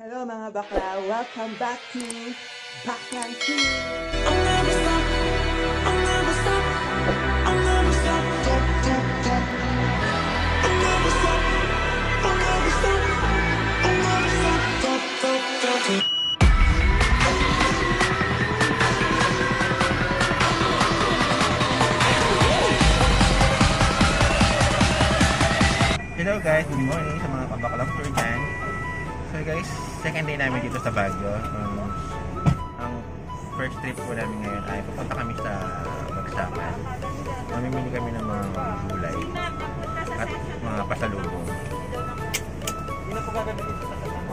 Hello mga bakla! Welcome back to Baklan. Hello guys, good morning sa mga kabakalak tour dyan. So guys, second day namin dito sa Baguio. Um, ang first trip po namin ngayon ay pupunta kami sa Bagsakan. Mamimili kami ng mga gulay at mga pasalubong.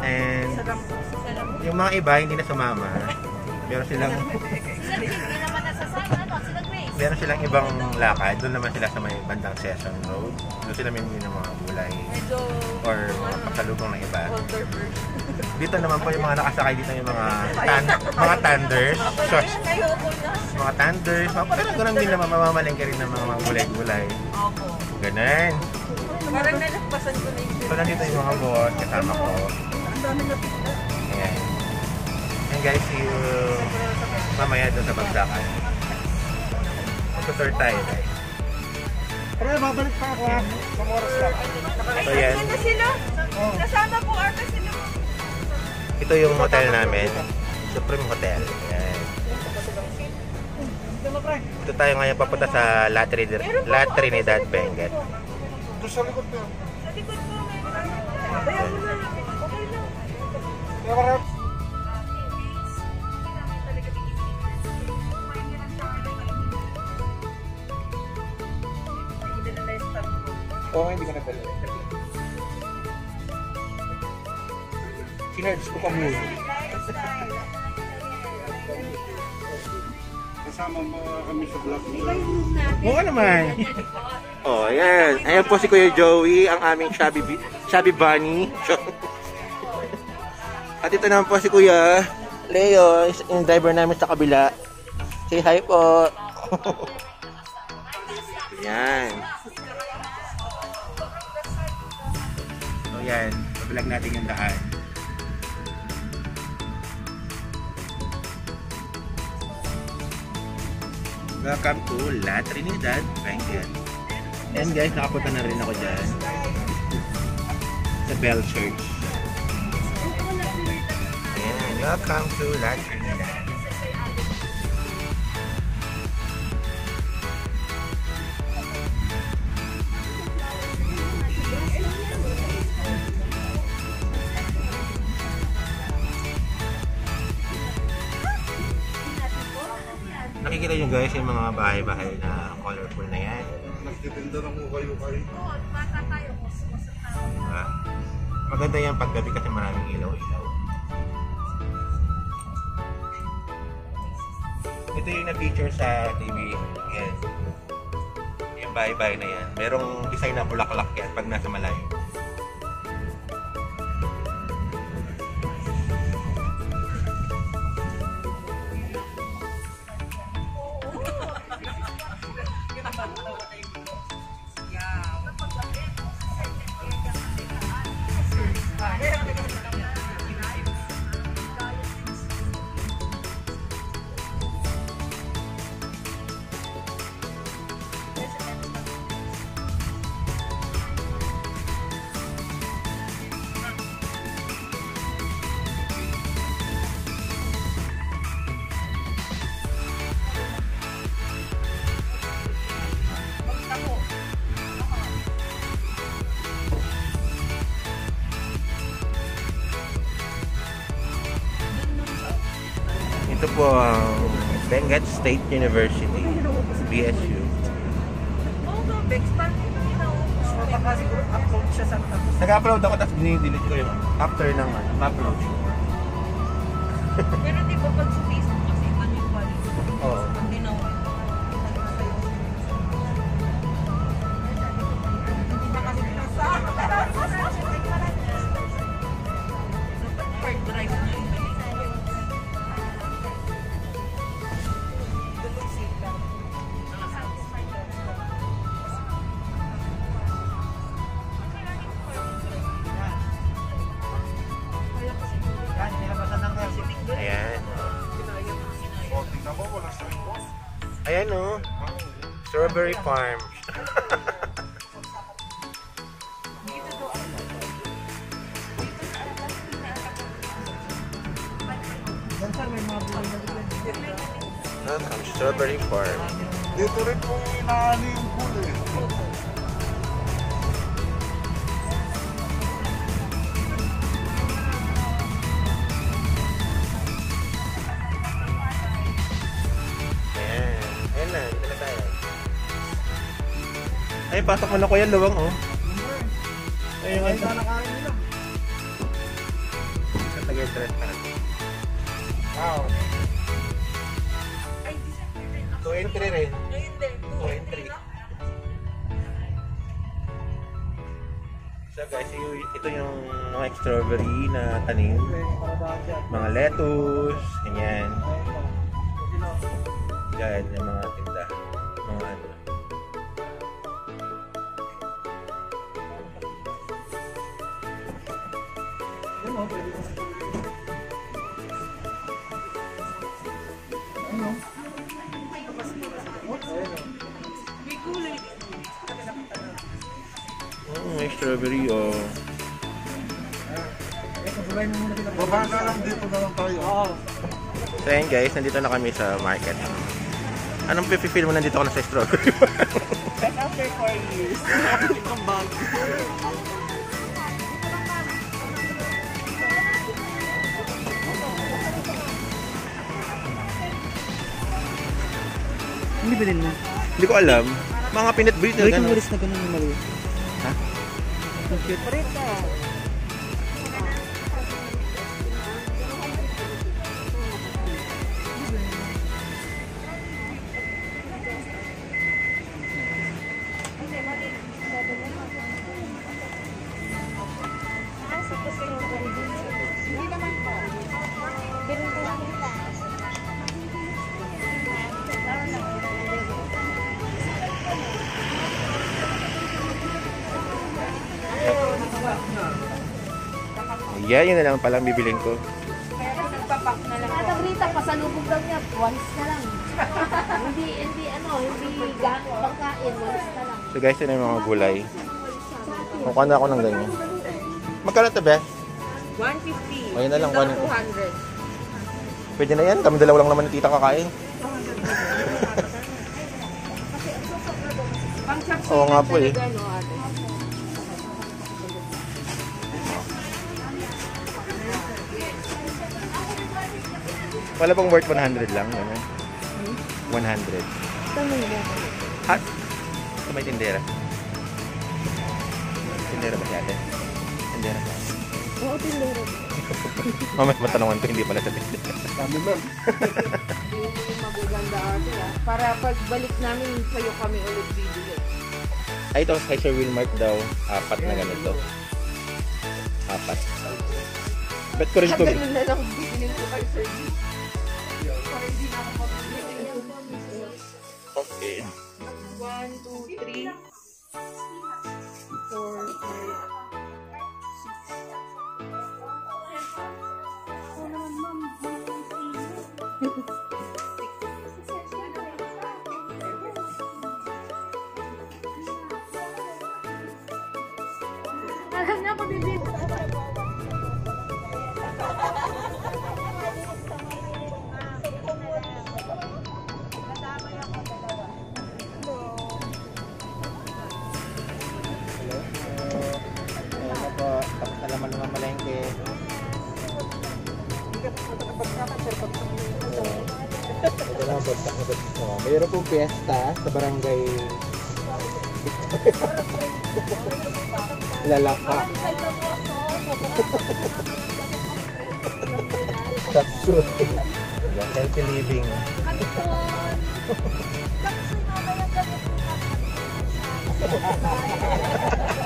And yung mga iba hindi na sumama. Meron silang meron silang ibang lakad. Doon naman sila sa may bandang Session Road. Doon sila mamimili ng mga gulay or mga pasalubong ng iba. Dito naman po yung mga nakasakay dito yung mga tan mga tanders. So, mga tanders. Mga parang ganun din naman mamamalengke rin ng mga, mga gulay-gulay. Ganun. Parang nalagpasan ko na yung So, nandito yung mga boss kasama ko. Ayan. And guys, see you mamaya doon sa Bagsakan. Magtutour tayo guys. Pero babalik pa ako ha. Pang oras lang. So yan, na sila! Kasama po Arca sila! ito yung hotel namin. Supreme Hotel. Ayan. Ito tayo ngayon papunta sa La Trinidad, La Trinidad Benguet. Doon sa likod ko. Sa likod po, meron. Bayan mo na. Okay lang. Kaya marami. Oo, hindi ko nadala. Sinerge ko pa muna. Kasama mo kami sa vlog nila. Oo naman. oh, ayan. Ayan po si Kuya Joey, ang aming Shabby, Bi- Shabby Bunny. At ito naman po si Kuya Leo, yung driver namin sa kabila. Say hi po. Ayan. Pabilag natin yung daan. Welcome to La Trinidad Benguet. And guys, nakapunta na rin ako dyan sa Bell Church. Ayan, welcome to La Trinidad. Guys yung mga bahay-bahay na colorful na yan. Nagtitinda ng kayo kayo. Diba? Maganda yan paggabi kasi maraming ilaw-ilaw. Ito yung na-feature sa TV. Yan. Yung bahay-bahay na yan. Merong design na bulaklak yan pag nasa malayo. Ito po ang Benguet State University, BSU. Yun upload. Nag-upload ako tapos dinidelete ko yung after ng ano, ma-upload. Ayan oh. Strawberry Farm. Welcome, Strawberry Farm. Dito rin po yung Ay, pasok mo na kuya, luwang oh. Ayun, Ay, ayun. nakain nila. Sa nag-interest ka na. Wow. Ay, December rin. Ako, Two entry rin. Ngayon din. Two entry. So guys, ito yung mga strawberry na tanim. Mga lettuce, ganyan. Yan, yung mga tinda. Mga ano. May strawberry oh. Baba na lang dito na lang tayo. Oo. So ayun guys, nandito na kami sa market. Anong pipifeel mo nandito ako na sa strawberry? After 4 years. Itong bag. Hindi ba din mo? Hindi ko alam. Mga butter Balik na gano'n. walis na ganun yung maliit. Ha? Ang Yeah, yun na lang palang bibiling ko. Nagpapak na lang. Ano Rita, pasalubog daw niya, once na lang. hindi, hindi ano, hindi ga- pagkain, once na lang. So guys, yun na yung mga gulay. Kukuha na ako ng ganyan. Magkano ito, Beth? 150. Ayun na lang, Ito, 100. Pwede na yan. Kami dalawa lang naman ni tita kakain. 200. Oo nga po eh. Wala pong worth 100 lang. Ano? 100. Hot? Ito may tindera. Tindera ba si ate? Tindera ba? Oo, tindero. Mamaya matanungan ko, hindi pala sa tindera. Kami ma'am. Hindi mo magaganda ate, ah. Para pagbalik namin, sa'yo kami ulit bibili. Ay, ito kay Sir Wilmark daw. Apat na ganito. Apat. Bet ko rin ito. Ganun na lang bibili ko kay Sir G. Okay. 1, 2, 3, 4, 5, Alam Na bagsak. Oh, mayroon pong fiesta sa barangay Lalaka. Tapso. Healthy living. Ay,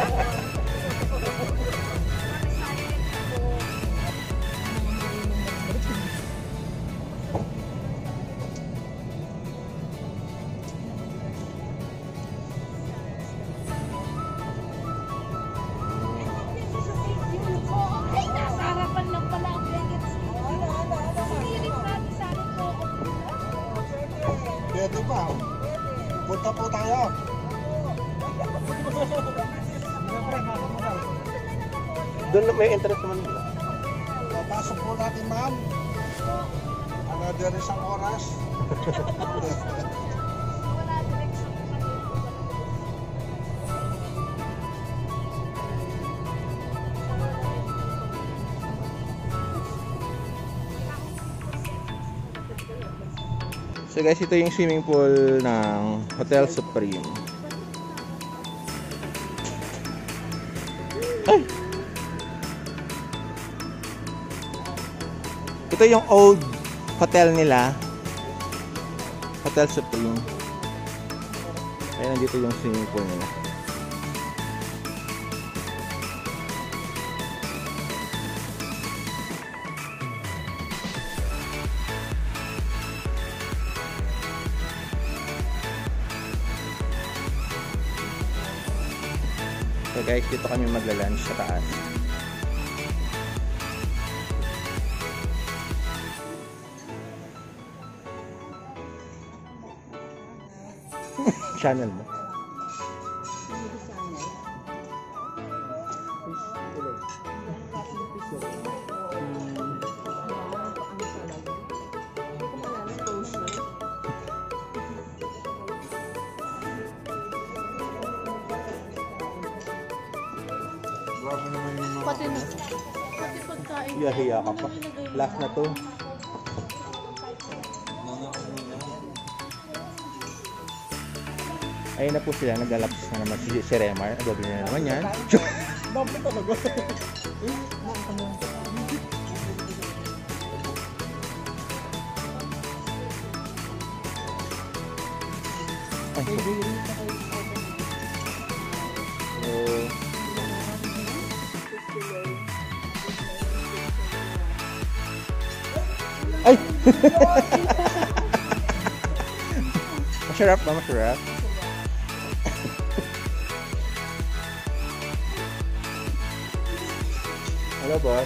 Pwede ba? Punta po tayo. Doon na may entrance naman nila. Papasok po natin, ma'am. Another isang oras. So guys, ito yung swimming pool ng Hotel Supreme. Ay! Ito yung old hotel nila. Hotel Supreme. Kaya nandito yung swimming pool nila. So guys, dito kami magla-lunch sa taas. Channel mo. Grabe naman yung mga... Pati na. Pati pagkain. Hiya-hiya ka pa. Last na to. Ayun na po sila, naglalapis na naman si, si Remar. Agabi na naman yan. Dami talaga. So, Ay! masarap ba? Masarap? Hello, boss.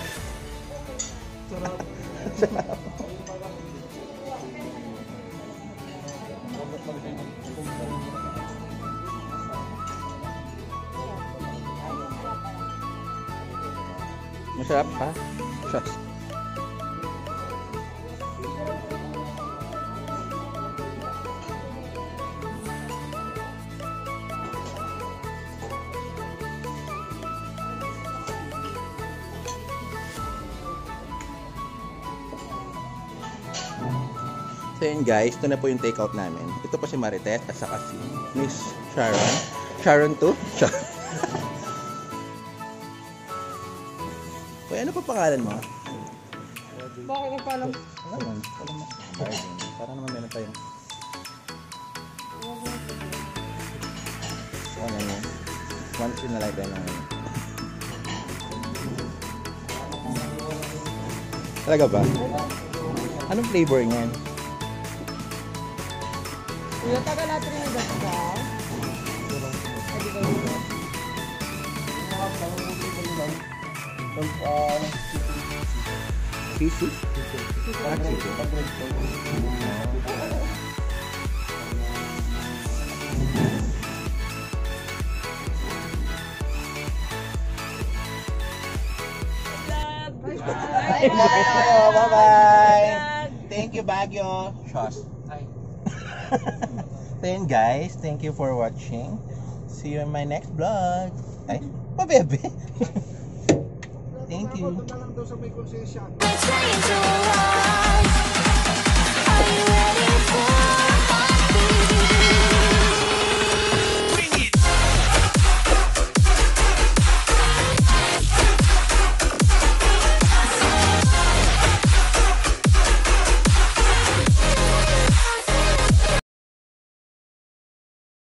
Masarap pa? Shucks. So yun guys, ito na po yung takeout namin. Ito po si Marites at saka si Miss Sharon. Sharon to? Sharon. Uy, ano pa pangalan mo? Bakit ko palang Ano naman? Wala mas garden. Para naman meron tayong... Ano yun? Once in a lifetime lang yun. Talaga ba? Anong flavor niyan? Kuya, taga natin yung dati ka. Sisi? Parang sisi. Bye-bye! Thank you, Baguio! Trust. so natin, guys. Thank you for watching. See you in my next vlog. Ay, pabebe. Thank you. Are you ready for